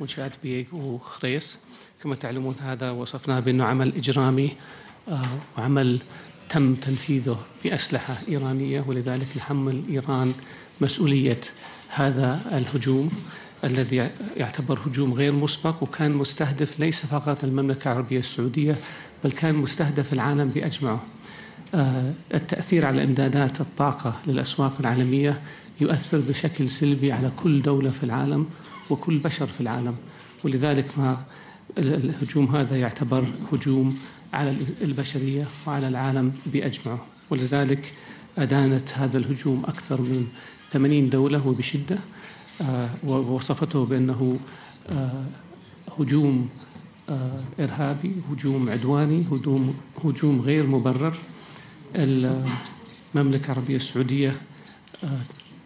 منشآت بييك وخريس كما تعلمون هذا وصفناه بأنه عمل إجرامي آه، وعمل تم تنفيذه بأسلحة إيرانية ولذلك يحمل إيران مسؤولية هذا الهجوم الذي يعتبر هجوم غير مسبق وكان مستهدف ليس فقط المملكة العربية السعودية بل كان مستهدف العالم بأجمعه. آه، التأثير على إمدادات الطاقة للأسواق العالمية يؤثر بشكل سلبي على كل دولة في العالم وكل بشر في العالم. ولذلك ما الهجوم هذا يعتبر هجوم على البشرية وعلى العالم بأجمعه. ولذلك أدانت هذا الهجوم أكثر من 80 دولة وبشدة آه، ووصفته بأنه آه، هجوم آه، إرهابي هجوم عدواني هجوم, هجوم غير مبرر. المملكة العربية السعودية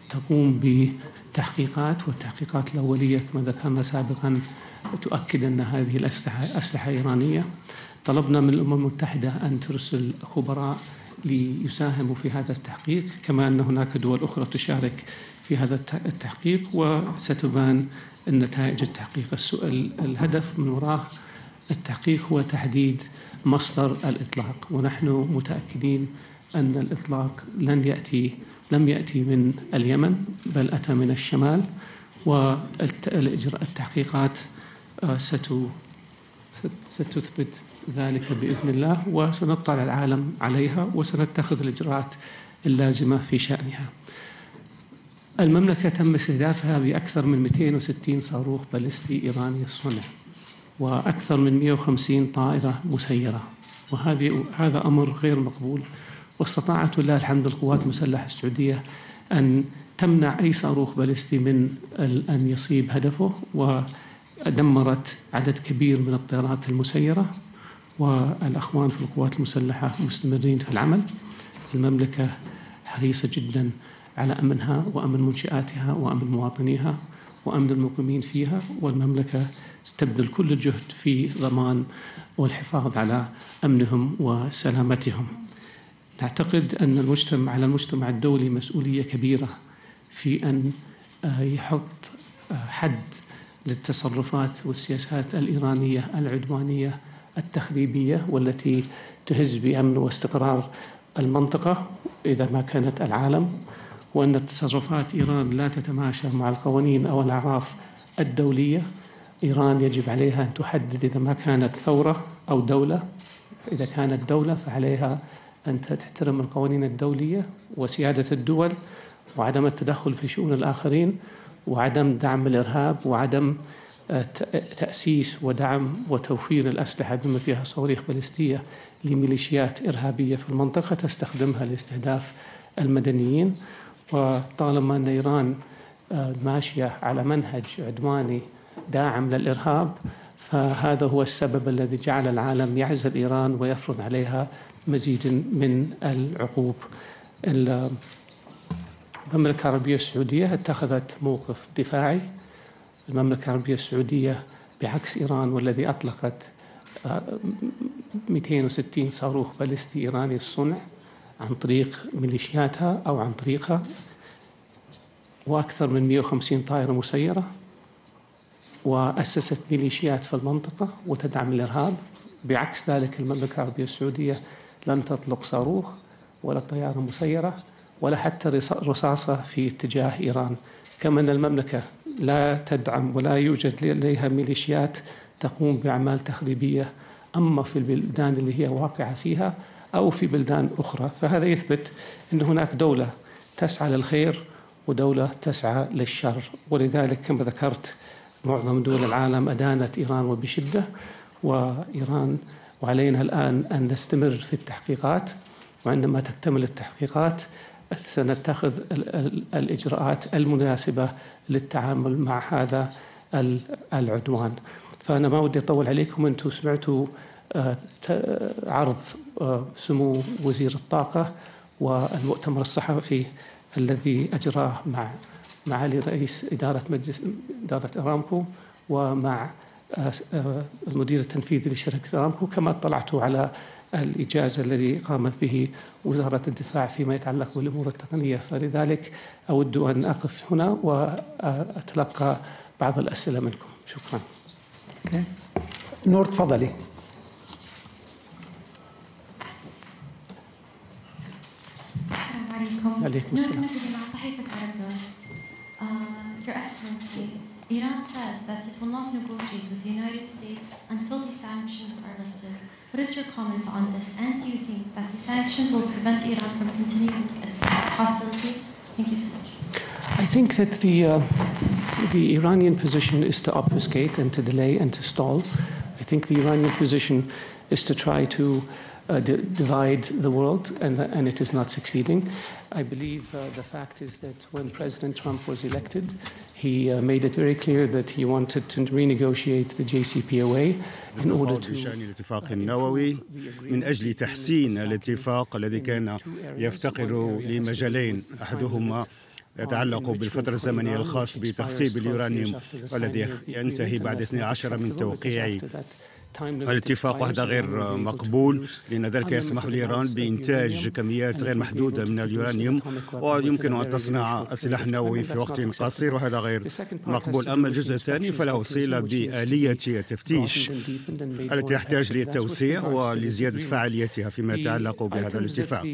تقوم بتحقيقات والتحقيقات الأولية كما ذكرنا سابقا تؤكد أن هذه الأسلحة أسلحة إيرانية. طلبنا من الأمم المتحدة أن ترسل خبراء ليساهموا في هذا التحقيق كما أن هناك دول أخرى تشارك في هذا التحقيق وستبان نتائج التحقيق. السؤال الهدف من وراء التحقيق هو تحديد مصدر الإطلاق. ونحن متأكدين أن الإطلاق لن يأتي لم يأتي من اليمن بل أتى من الشمال والتحقيقات آه، ستثبت ذلك بإذن الله وسنطلع العالم عليها وسنتخذ الإجراءات اللازمة في شأنها. المملكة تم استهدافها بأكثر من 260 صاروخ باليستي إيراني الصنع وأكثر من 150 طائرة مسيرة وهذه هذا أمر غير مقبول. واستطاعت لله الحمد القوات المسلحة السعودية أن تمنع أي صاروخ باليستي من أن يصيب هدفه ودمرت عدد كبير من الطائرات المسيرة والأخوان في القوات المسلحة مستمرين في العمل. المملكة حريصة جدا على أمنها وأمن منشآتها وأمن مواطنيها وأمن المقيمين فيها والمملكة تبذل كل الجهد في ضمان والحفاظ على أمنهم وسلامتهم. نعتقد أن المجتمع على المجتمع الدولي مسؤولية كبيرة في أن آه، يحط آه، حد للتصرفات والسياسات الإيرانية العدوانية التخريبية والتي تهز بأمن واستقرار المنطقة إذا ما كانت العالم وأن تصرفات إيران لا تتماشى مع القوانين أو الأعراف الدولية. إيران يجب عليها أن تحدد إذا ما كانت ثورة أو دولة. إذا كانت دولة فعليها أن تحترم القوانين الدولية وسيادة الدول وعدم التدخل في شؤون الآخرين وعدم دعم الإرهاب وعدم آه، تأسيس ودعم وتوفير الأسلحة بما فيها صواريخ باليستية لميليشيات إرهابية في المنطقة تستخدمها لاستهداف المدنيين. وطالما أن إيران آه، ماشية على منهج عدواني داعم للإرهاب فهذا هو السبب الذي جعل العالم يعزل إيران ويفرض عليها مزيد من العقوب. المملكة العربية السعودية اتخذت موقف دفاعي. المملكة العربية السعودية بعكس إيران والذي أطلقت 260 آه، صاروخ باليستي إيراني الصنع عن طريق ميليشياتها أو عن طريقها وأكثر من 150 طائرة مسيرة وأسست ميليشيات في المنطقة وتدعم الإرهاب. بعكس ذلك المملكة العربية السعودية لم تطلق صاروخ ولا طيارة مسيرة ولا حتى رصاصة في اتجاه إيران. كما أن المملكة لا تدعم ولا يوجد لديها ميليشيات تقوم بأعمال تخريبية أما في البلدان اللي هي واقعة فيها أو في بلدان أخرى. فهذا يثبت أن هناك دولة تسعى للخير ودولة تسعى للشر. ولذلك كما ذكرت معظم دول العالم أدانت إيران وبشدة وإيران وعلينا الآن أن نستمر في التحقيقات وعندما تكتمل التحقيقات سنتخذ الإجراءات المناسبة للتعامل مع هذا العدوان. فأنا ما ودي أطول عليكم أنتم سمعتوا آه، عرض آه، سمو وزير الطاقة والمؤتمر الصحفي الذي أجراه مع معالي رئيس إدارة مجلس إدارة أرامكو ومع المدير التنفيذي لشركة أرامكو كما اطلعت على الإجازة الذي قامت به وزارة الدفاع فيما يتعلق بالأمور التقنية. فلذلك أود أن أقف هنا وأتلقى بعض الأسئلة منكم. شكرا. نور تفضلي. السلام عليكم. عليكم السلام. It will not negotiate with the United States until the sanctions are lifted. What is your comment on this? And do you think that the sanctions will prevent Iran from continuing its hostilities? Thank you so much. I think that the, uh, the Iranian position is to obfuscate and to delay and to stall. I think the Iranian position is to try to uh, d- divide the world, and, and it is not succeeding. I believe uh, the fact is that when President Trump was elected, he uh, made it very clear that he wanted to renegotiate the JCPOA in order التفاوض to بشأن الاتفاق النووي من أجل تحسين الاتفاق الذي كان يفتقر لمجالين أحدهما يتعلق بالفترة الزمنية الخاص بتخصيب اليورانيوم والذي ينتهي بعد 12 من توقيع الاتفاق وهذا غير مقبول. لأن ذلك يسمح لإيران بإنتاج كميات غير محدودة من اليورانيوم ويمكن أن تصنع سلاح نووي في وقت قصير وهذا غير مقبول. أما الجزء الثاني فله صلة بآلية التفتيش التي تحتاج للتوسيع ولزيادة فعاليتها فيما يتعلق بهذا الاتفاق.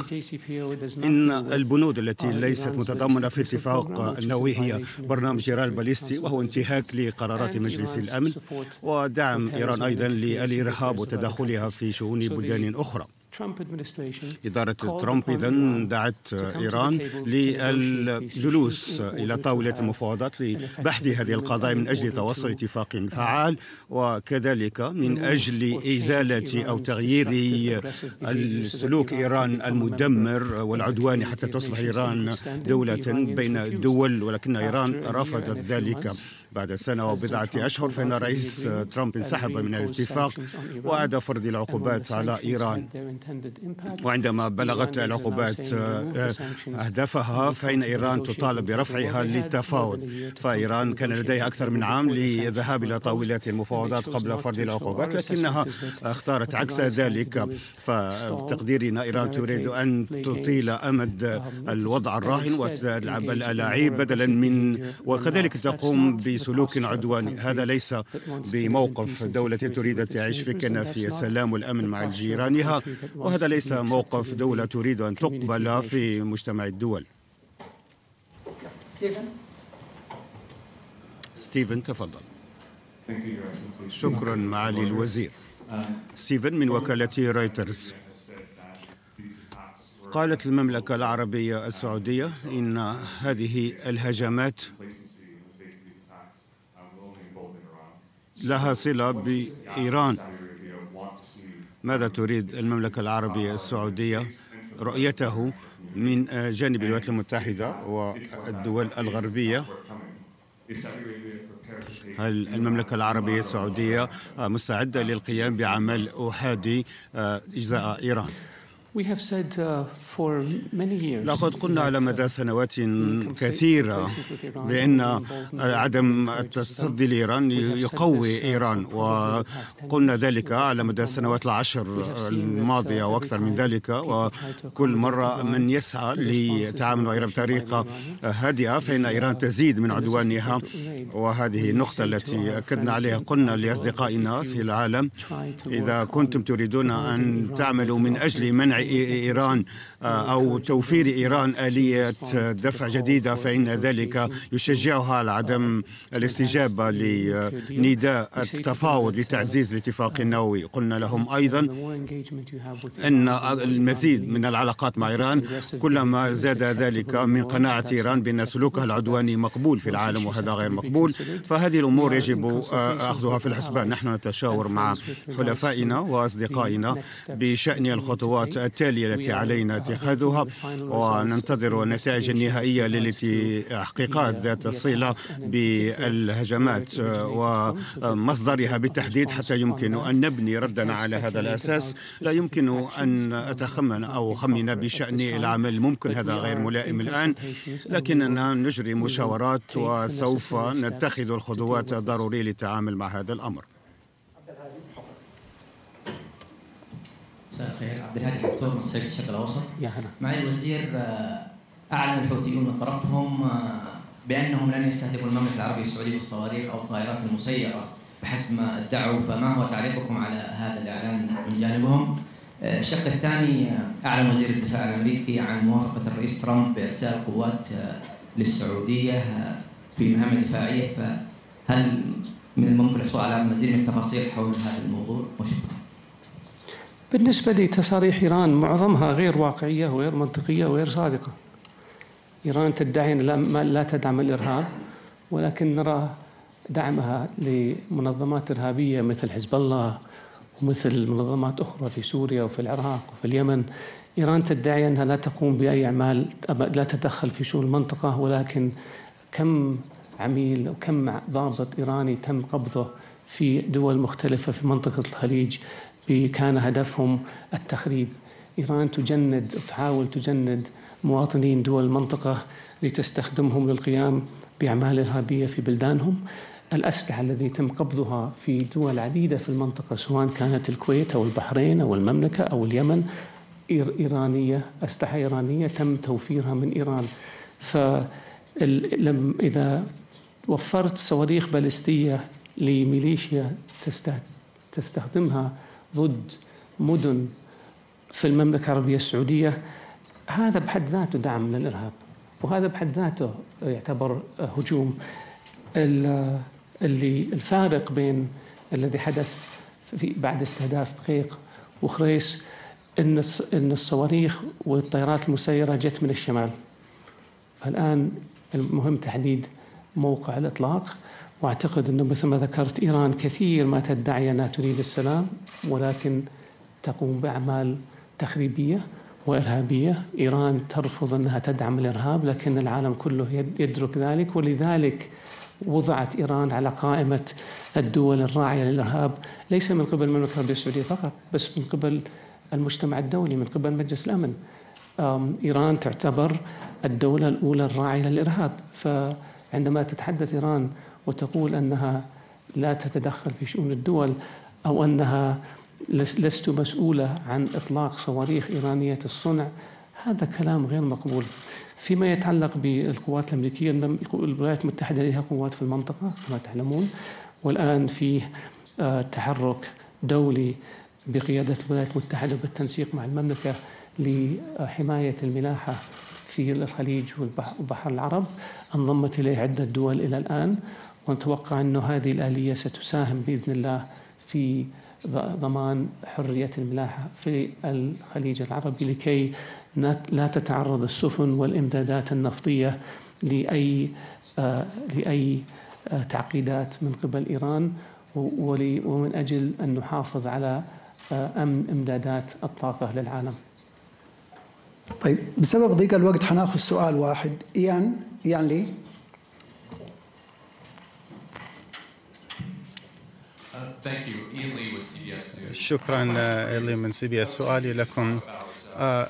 إن البنود التي ليست متضمنة في الاتفاق النووي هي برنامج إيران الباليستي وهو انتهاك لقرارات مجلس الأمن ودعم إيران أيضا للإرهاب وتدخلها في شؤون بلدان أخرى. إدارة ترامب إذا دعت إيران للجلوس إلى طاولة المفاوضات لبحث هذه القضايا من أجل توصل اتفاق فعال وكذلك من أجل إزالة أو تغيير السلوك إيران المدمر والعدواني حتى تصبح إيران دولة بين الدول ولكن إيران رفضت ذلك. بعد سنة وبضعة أشهر فإن رئيس ترامب انسحب من الاتفاق وأعاد فرض العقوبات على إيران. وعندما بلغت العقوبات أهدافها فإن إيران تطالب برفعها للتفاوض. فإيران كان لديها أكثر من عام للذهاب إلى طاولات المفاوضات قبل فرض العقوبات لكنها اختارت عكس ذلك. فتقديرنا إيران تريد أن تطيل أمد الوضع الراهن وتلعب الألاعيب بدلا من وكذلك تقوم بسلوك عدواني هذا ليس بموقف دولة تريد أن تعيش في كنف السلام والأمن مع جيرانها. وهذا ليس موقف دولة تريد أن تقبل في مجتمع الدول. ستيفن؟ ستيفن تفضل. شكرا معالي الوزير. ستيفن من وكالة رويترز. قالت المملكة العربية السعودية إن هذه الهجمات لها صلة بإيران ماذا تريد المملكة العربية السعودية رؤيته من جانب الولايات المتحدة والدول الغربية هل المملكة العربية السعودية مستعدة للقيام بعمل أحادي إجزاء إيران؟ Uh, لقد قلنا على مدى سنوات كثيرة بأن عدم التصدي لإيران يقوي إيران. وقلنا ذلك على مدى السنوات العشر الماضية وأكثر من ذلك. وكل مرة من يسعى لتعامل مع إيران بطريقة هادئة فإن إيران تزيد من عدوانها. وهذه النقطة التي أكدنا عليها قلنا لأصدقائنا في العالم إذا كنتم تريدون أن تعملوا من أجل منع إيران أو توفير إيران آلية دفع جديدة فإن ذلك يشجعها على عدم الاستجابة لنداء التفاوض لتعزيز الاتفاق النووي. قلنا لهم أيضا أن المزيد من العلاقات مع إيران كلما زاد ذلك من قناعة إيران بأن سلوكها العدواني مقبول في العالم وهذا غير مقبول. فهذه الأمور يجب أخذها في الحسبان. نحن نتشاور مع حلفائنا وأصدقائنا بشأن الخطوات التالية التي علينا اتخاذها وننتظر النتائج النهائية للتحقيقات ذات الصلة بالهجمات ومصدرها بالتحديد حتى يمكن أن نبني ردنا على هذا الأساس. لا يمكن أن أتخمن أو أخمن بشأن العمل. الممكن هذا غير ملائم الآن. لكننا نجري مشاورات وسوف نتخذ الخطوات الضرورية للتعامل مع هذا الأمر. مساء الخير عبد الهادي دكتور من الشرق الأوسط. يا هلا. معالي الوزير أعلن الحوثيون من طرفهم بأنهم لن يستهدفوا المملكة العربية السعودية بالصواريخ أو الطائرات المسيرة بحسب ما ادعوا. فما هو تعليقكم على هذا الإعلان من جانبهم؟ آه، الشق الثاني آه، أعلن وزير الدفاع الأمريكي عن موافقة الرئيس ترامب بإرسال قوات آه، للسعودية في مهام دفاعية. فهل من الممكن الحصول على مزيد من التفاصيل حول هذا الموضوع؟ وشكرا. بالنسبة لتصاريح إيران معظمها غير واقعية وغير منطقية وغير صادقة. إيران تدعي أن لا تدعم الإرهاب ولكن نرى دعمها لمنظمات إرهابية مثل حزب الله ومثل منظمات أخرى في سوريا وفي العراق وفي اليمن. إيران تدعي أنها لا تقوم بأي أعمال لا تتدخل في شؤون المنطقة ولكن كم عميل وكم ضابط إيراني تم قبضه في دول مختلفة في منطقة الخليج؟ كان هدفهم التخريب. إيران تجند تحاول تجند مواطنين دول المنطقة لتستخدمهم للقيام بأعمال إرهابية في بلدانهم. الأسلحة التي تم قبضها في دول عديدة في المنطقة سواء كانت الكويت أو البحرين أو المملكة أو اليمن إيرانية أسلحة إيرانية تم توفيرها من إيران. فلم إذا وفرت صواريخ باليستية لميليشيا تستخدمها ضد مدن في المملكة العربية السعودية هذا بحد ذاته دعم للإرهاب وهذا بحد ذاته يعتبر هجوم اللي الفارق بين الذي حدث في بعد استهداف بقيق وخريس إن إن الصواريخ والطيارات المسيرة جت من الشمال. فالان المهم تحديد موقع الإطلاق. واعتقد أنه مثل ما ذكرت إيران كثير ما تدعي أنها تريد السلام ولكن تقوم بأعمال تخريبية وإرهابية، إيران ترفض أنها تدعم الإرهاب لكن العالم كله يدرك ذلك ولذلك وضعت إيران على قائمة الدول الراعية للإرهاب ليس من قبل المملكة العربية السعودية فقط بس من قبل المجتمع الدولي من قبل مجلس الأمن. إيران تعتبر الدولة الأولى الراعية للإرهاب فعندما تتحدث إيران وتقول أنها لا تتدخل في شؤون الدول أو أنها لست مسؤولة عن إطلاق صواريخ إيرانية الصنع. هذا كلام غير مقبول. فيما يتعلق بالقوات الأمريكية الولايات المتحدة لها قوات في المنطقة كما تعلمون. والآن فيه آه، تحرك دولي بقيادة الولايات المتحدة بالتنسيق مع المملكة لحماية الملاحة في الخليج والبحر العرب. انضمت إليه عدة دول إلى الآن. ونتوقع أن هذه الآلية ستساهم بإذن الله في ضمان حرية الملاحة في الخليج العربي لكي لا تتعرض السفن والإمدادات النفطية لأي آه، لأي آه، تعقيدات من قبل إيران ومن أجل أن نحافظ على آه، أمن إمدادات الطاقة للعالم. طيب بسبب ضيق الوقت حناخذ سؤال واحد. إيان إيان لي؟ شكرا إيلي من سي بي اس. سؤالي لكم آه،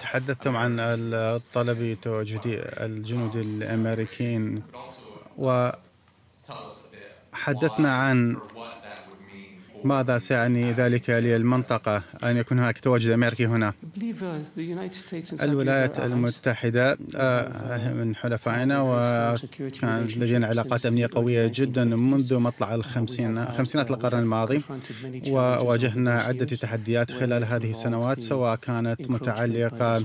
تحدثتم عن الطلب تواجد الجنود الأمريكيين وحدثنا عن ماذا سيعني ذلك للمنطقة؟ أن يكون هناك تواجد أمريكي هنا. الولايات المتحدة آه، من حلفائنا وكان لدينا علاقات أمنية قوية جدا منذ مطلع الخمسين خمسينات القرن الماضي وواجهنا عدة تحديات خلال هذه السنوات سواء كانت متعلقة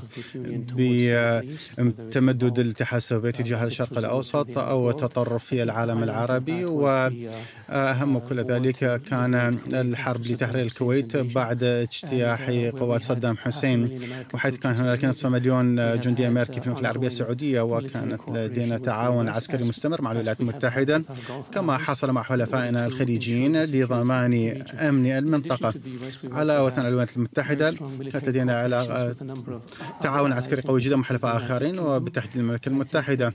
بتمدد الاتحاد السوفيتي تجاه الشرق الأوسط أو التطرف في العالم العربي وأهم كل ذلك كان الحرب لتحرير الكويت بعد اجتياح قوات صدام حسين وحيث كان هناك نصف مليون جندي أمريكي في المملكة العربية السعودية وكانت لدينا تعاون عسكري مستمر مع الولايات المتحدة كما حصل مع حلفائنا الخليجيين لضمان أمن المنطقة. علاوه على الولايات المتحدة كانت لدينا علاقه تعاون عسكري قوي جدا مع حلفاء آخرين وبالتحديد المملكة المتحدة.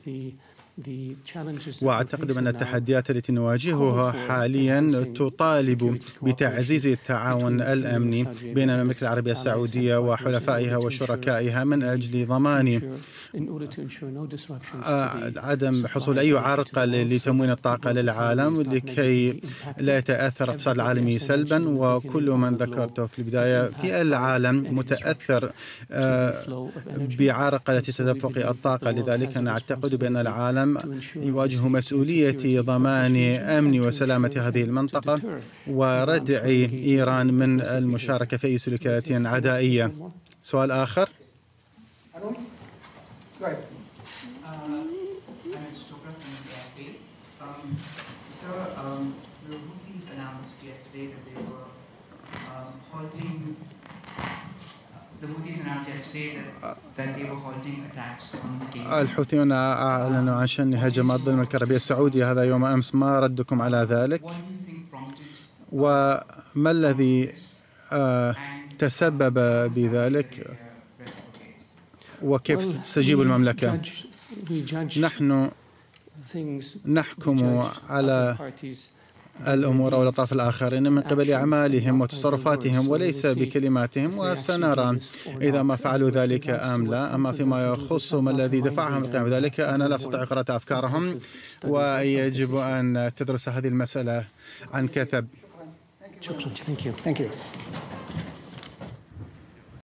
وأعتقد ان التحديات التي نواجهها حاليا تطالب بتعزيز التعاون الأمني بين المملكة العربية السعودية وحلفائها وشركائها من أجل ضمان آه، عدم حصول أي عرقل لتموين الطاقة للعالم لكي لا يتأثر الاقتصاد العالمي سلبا وكل من ذكرته في البداية في العالم متأثر آه، بعرقله تدفق الطاقة لذلك. أنا أعتقد بأن العالم العالم يواجه مسؤولية ضمان أمن وسلامة هذه المنطقة وردع إيران من المشاركة في أي سلوكيات عدائية سؤال آخر Thank you. الحوثيون أعلنوا عن شن هجمات ضمن المملكة العربية السعودية. هذا يوم أمس ما ردكم على ذلك؟ وما الذي آه، تسبب بذلك؟ reciprocate? وكيف ستستجيب المملكة؟ نحن نحكم على الأمور والأطراف الآخرين من قبل أعمالهم وتصرفاتهم وليس بكلماتهم وسنرى إذا ما فعلوا ذلك أم لا؟ أما فيما يخص ما الذي دفعهم للقيام بذلك أنا لا أستطيع قراءة أفكارهم ويجب أن تدرس هذه المسألة عن كثب. شكرا